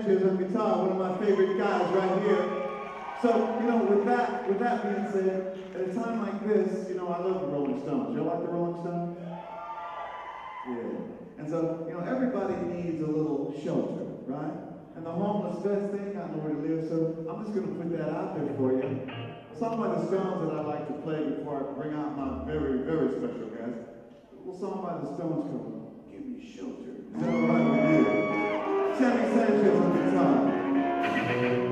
Sanchez on guitar, one of my favorite guys right here. So, you know, with that, with that being said, at a time like this, you know, I love the Rolling Stones. Y'all like the Rolling Stones? Yeah. And so, you know, everybody needs a little shelter, right? And the homeless vets, they ain't got nowhere to live, so I'm just gonna put that out there for you. Some by the Stones that I'd like to play before I bring out my very, very special guest. A little song by the Stones called Gimme Shelter. Is that? Sammy Sanchez on guitar.